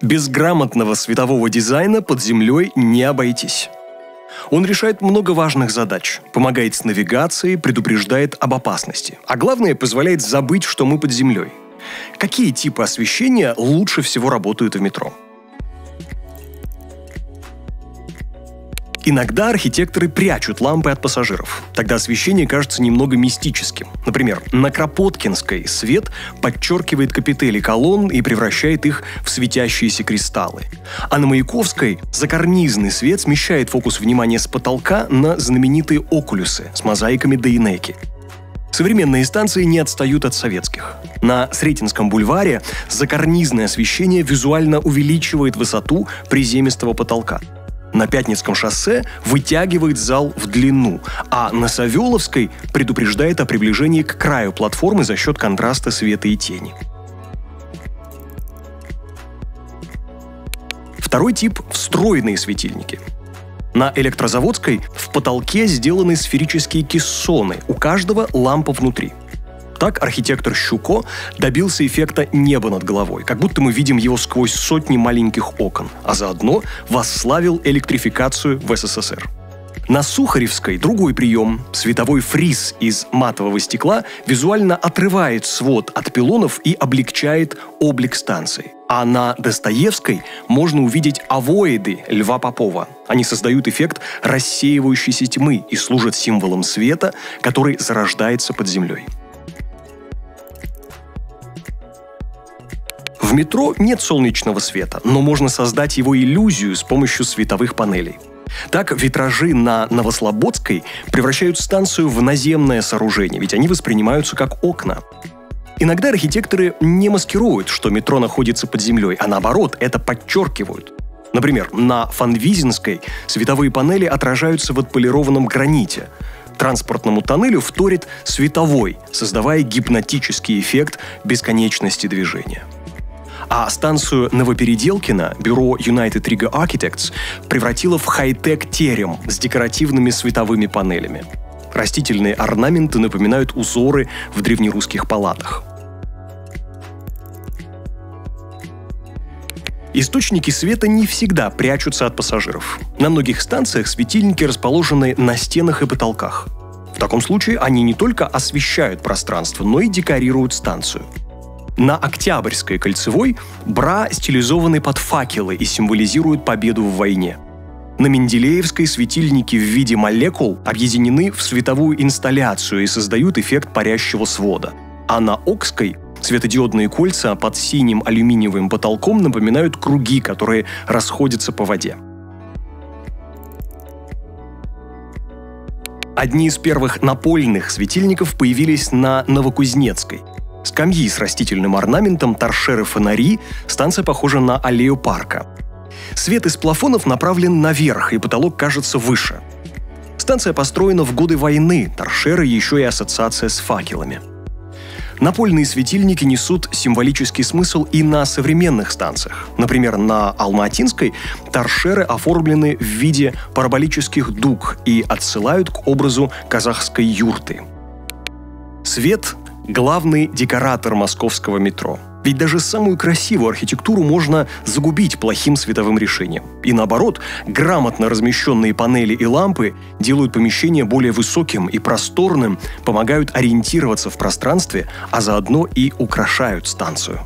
Без грамотного светового дизайна под землей не обойтись. Он решает много важных задач, помогает с навигацией, предупреждает об опасности, а главное, позволяет забыть, что мы под землей. Какие типы освещения лучше всего работают в метро? Иногда архитекторы прячут лампы от пассажиров. Тогда освещение кажется немного мистическим. Например, на Кропоткинской свет подчеркивает капители колонн и превращает их в светящиеся кристаллы. А на Маяковской закарнизный свет смещает фокус внимания с потолка на знаменитые окулюсы с мозаиками Дейнеки. Современные станции не отстают от советских. На Сретенском бульваре закарнизное освещение визуально увеличивает высоту приземистого потолка – на Пятницком шоссе вытягивает зал в длину, а на Савеловской предупреждает о приближении к краю платформы за счет контраста света и тени. Второй тип – встроенные светильники. На электрозаводской в потолке сделаны сферические кессоны, у каждого лампа внутри – так архитектор Щуко добился эффекта неба над головой, как будто мы видим его сквозь сотни маленьких окон, а заодно восславил электрификацию в СССР. На Сухаревской другой прием. Световой фриз из матового стекла визуально отрывает свод от пилонов и облегчает облик станции. А на Достоевской можно увидеть авоиды Льва Попова. Они создают эффект рассеивающейся тьмы и служат символом света, который зарождается под землей. В метро нет солнечного света, но можно создать его иллюзию с помощью световых панелей. Так, витражи на Новослободской превращают станцию в наземное сооружение, ведь они воспринимаются как окна. Иногда архитекторы не маскируют, что метро находится под землей, а наоборот, это подчеркивают. Например, на Фанвизинской световые панели отражаются в отполированном граните. Транспортному тоннелю вторит световой, создавая гипнотический эффект бесконечности движения. А станцию Новопеределкино бюро United Riga Architects превратило в хай-тек терем с декоративными световыми панелями. Растительные орнаменты напоминают узоры в древнерусских палатах. Источники света не всегда прячутся от пассажиров. На многих станциях светильники расположены на стенах и потолках. В таком случае они не только освещают пространство, но и декорируют станцию – на Октябрьской кольцевой бра стилизованы под факелы и символизируют победу в войне. На Менделеевской светильники в виде молекул объединены в световую инсталляцию и создают эффект парящего свода. А на Окской светодиодные кольца под синим алюминиевым потолком напоминают круги, которые расходятся по воде. Одни из первых напольных светильников появились на Новокузнецкой – Скамьи с растительным орнаментом, торшеры фонари, станция похожа на аллею парка. Свет из плафонов направлен наверх, и потолок кажется выше. Станция построена в годы войны, торшеры еще и ассоциация с факелами. Напольные светильники несут символический смысл и на современных станциях. Например, на Алматинской торшеры оформлены в виде параболических дуг и отсылают к образу казахской юрты. Свет главный декоратор московского метро. Ведь даже самую красивую архитектуру можно загубить плохим световым решением. И наоборот, грамотно размещенные панели и лампы делают помещение более высоким и просторным, помогают ориентироваться в пространстве, а заодно и украшают станцию.